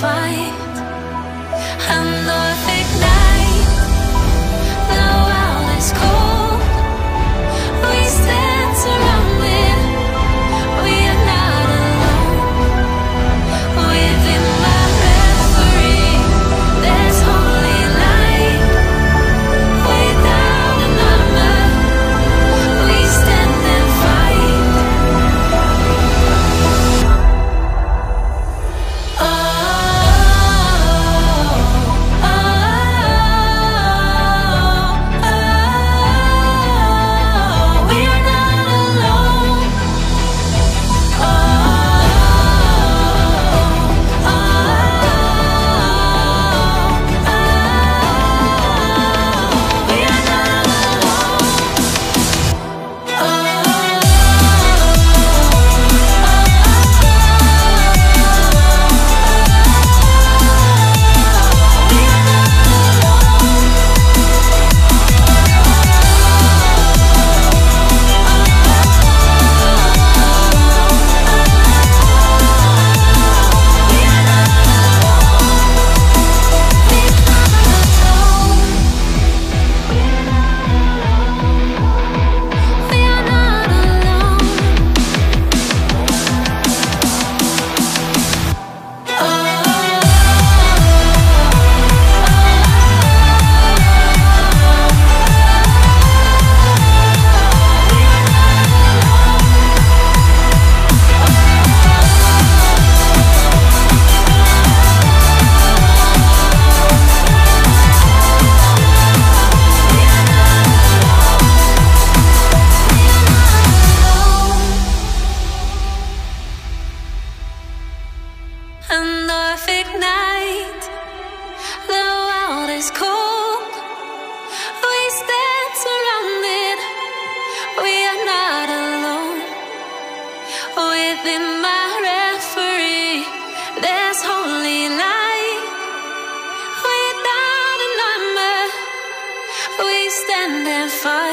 fine. within my referee. There's holy light without a. We stand and fight.